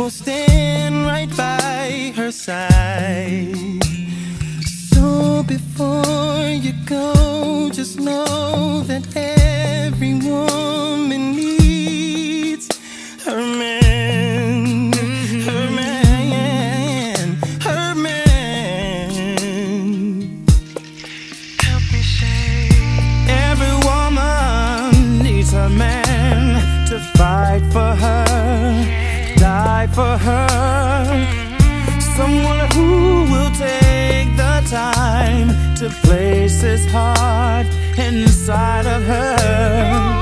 will stand right by her side. So before you go, just know that every for her. Someone who will take the time to place his heart inside of her.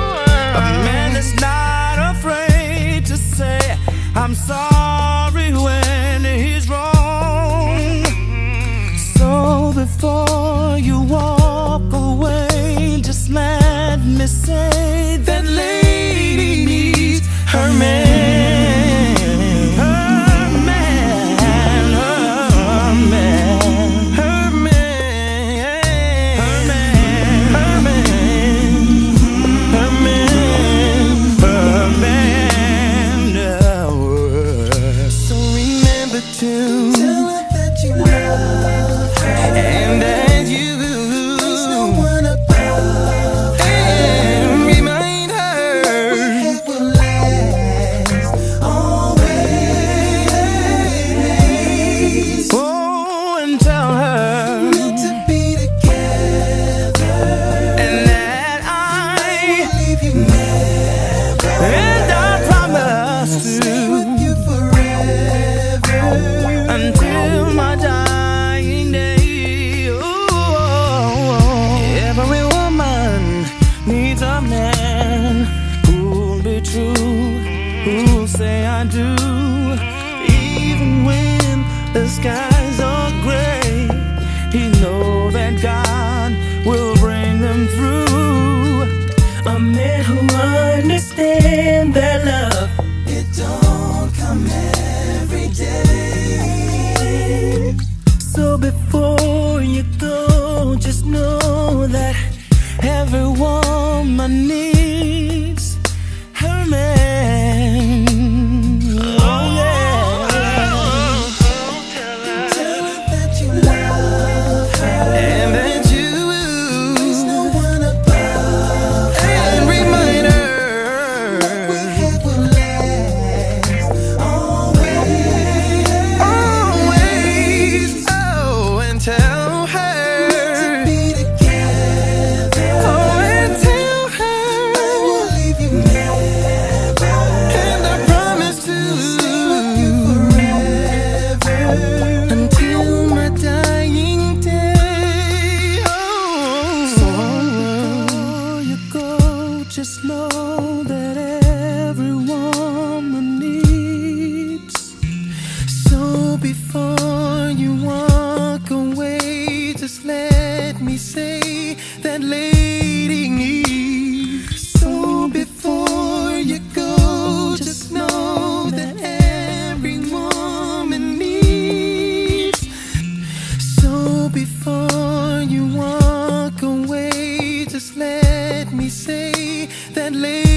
Who'll say I do, even when the skies are gray. He know that God will bring them through. A man who understands that love It don't come every day. So before you go, just know that every woman needs before you walk away, just let me say that lady needs. So before you go, just know that every woman needs. So before you walk away, just let me say that lady.